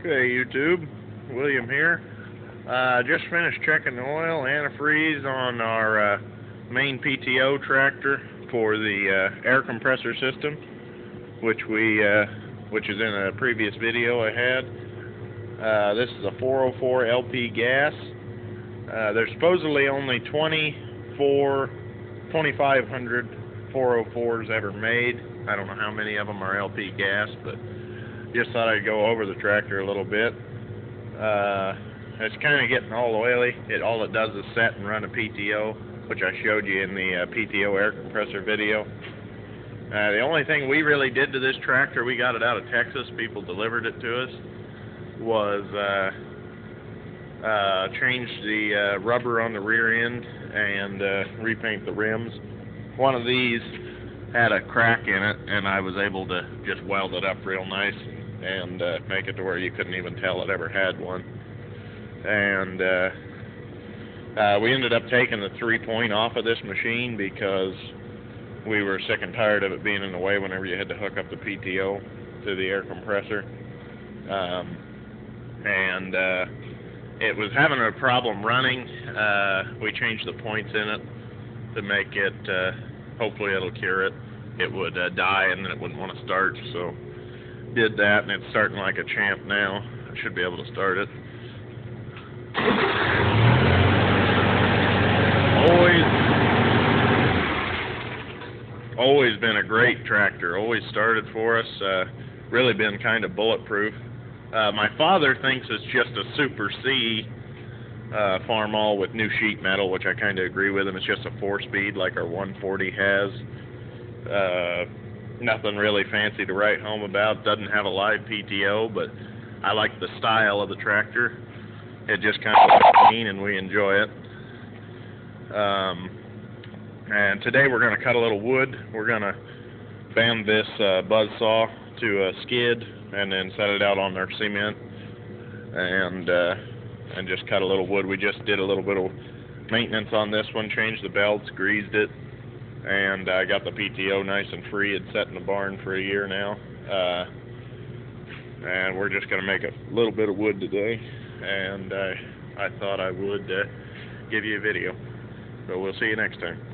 Okay, YouTube. William here. Uh, just finished checking the oil and antifreeze on our uh, main PTO tractor for the uh, air compressor system, which we, uh, which is in a previous video I had. Uh, this is a 404 LP gas. Uh, there's supposedly only 24, 2,500 404s ever made. I don't know how many of them are LP gas, but just thought I'd go over the tractor a little bit. Uh, it's kind of getting all oily. It all it does is set and run a PTO, which I showed you in the uh, PTO air compressor video. Uh, the only thing we really did to this tractor, we got it out of Texas. People delivered it to us. Was uh, uh, change the uh, rubber on the rear end and uh, repaint the rims. One of these had a crack in it, and I was able to just weld it up real nice and uh, make it to where you couldn't even tell it ever had one. And uh, uh, we ended up taking the three point off of this machine because we were sick and tired of it being in the way whenever you had to hook up the PTO to the air compressor. Um, and uh, it was having a problem running. Uh, we changed the points in it to make it, uh, hopefully it'll cure it. It would uh, die and then it wouldn't want to start. So did that and it's starting like a champ now. I should be able to start it. Always, always been a great tractor. Always started for us. Uh, really been kind of bulletproof. Uh, my father thinks it's just a Super C uh, Farmall with new sheet metal, which I kind of agree with him. It's just a four-speed like our 140 has. Uh, nothing really fancy to write home about. Doesn't have a live PTO, but I like the style of the tractor. It just kind of clean, and we enjoy it. Um, and today we're going to cut a little wood. We're going to bend this uh, buzz saw to a skid, and then set it out on our cement, and uh, and just cut a little wood. We just did a little bit of maintenance on this one, changed the belts, greased it, and I got the PTO nice and free. It's set in the barn for a year now. Uh, and we're just going to make a little bit of wood today. And uh, I thought I would uh, give you a video. So we'll see you next time.